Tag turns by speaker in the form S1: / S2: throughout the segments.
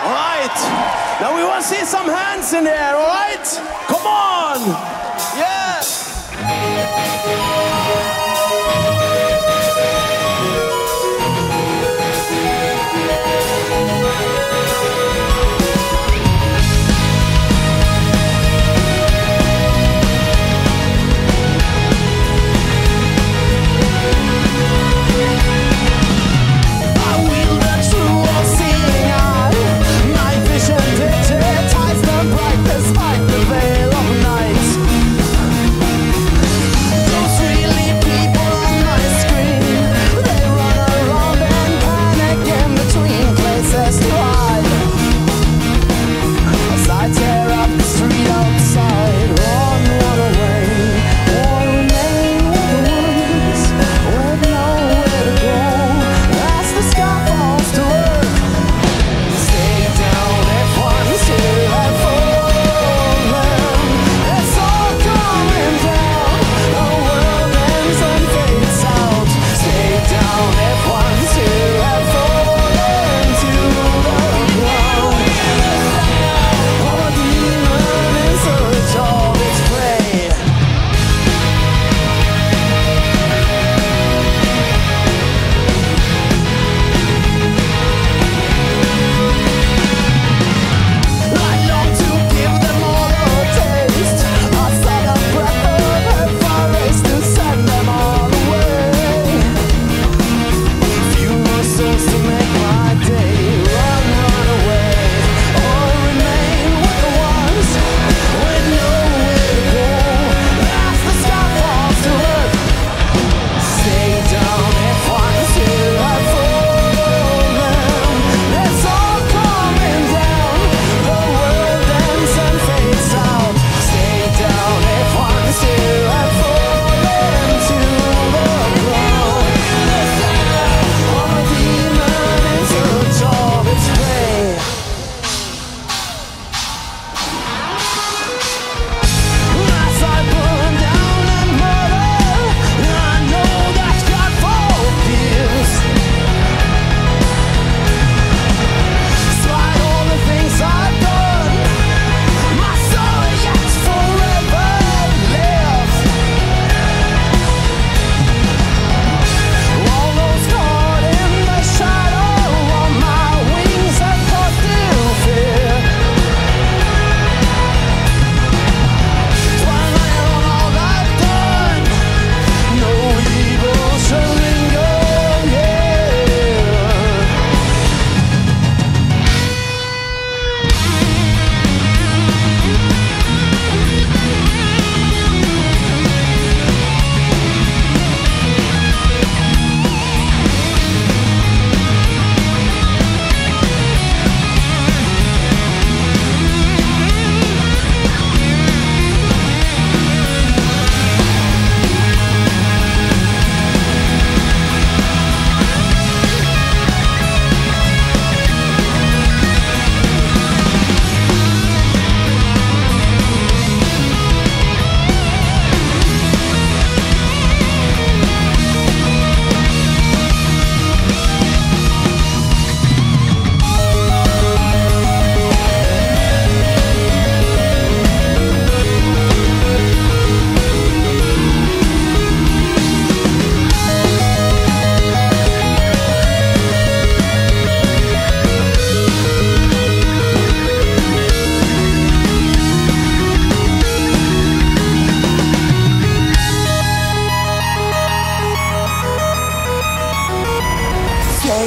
S1: All right. Now we want to see some hands in there, all right? Come on. Yeah.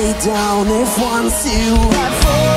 S2: down if once you have fallen.